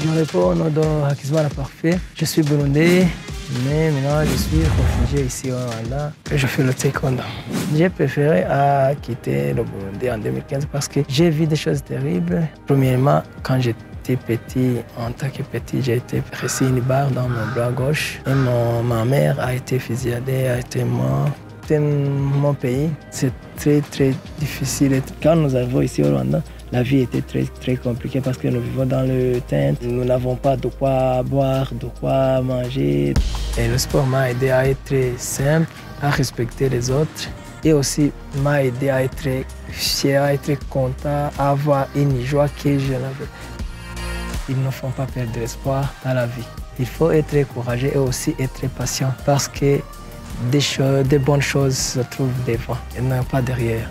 Je réponds au nom de Hakizmana Parfait. Je suis burundais, mais maintenant je suis réfugié ici au Rwanda je fais le taekwondo. J'ai préféré à quitter le Burundi en 2015 parce que j'ai vu des choses terribles. Premièrement, quand j'étais petit, en tant que petit, j'ai été pressé une barre dans mon bras gauche et mon- ma mère a été fusillée, a été morte. Mon pays, c'est très très difficile. Quand nous arrivons ici au Rwanda, la vie était très très compliquée parce que nous vivons dans le tent, nous n'avons pas de quoi boire, de quoi manger. Et le sport m'a aidé à être simple, à respecter les autres et aussi m'a aidé à être fier, à être content, à avoir une joie que je n'avais. Ils ne font pas perdre l'espoir dans la vie. Il faut être courageux et aussi être patient parce que des, choses, des bonnes choses se trouvent devant et non pas derrière.